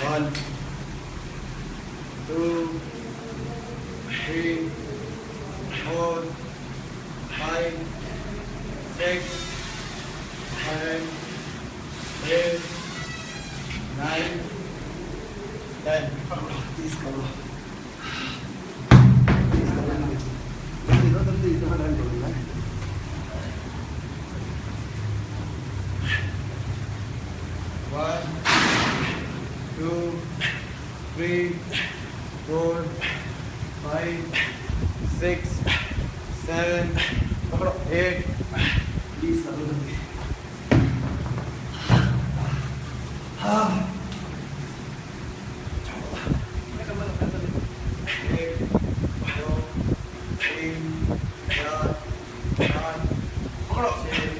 One, two, three, four, five, six, seven, eight, nine, ten. Please come on. two, three, four, five, six, seven, eight. Please, Ah. Eight, two, three, four, five, six,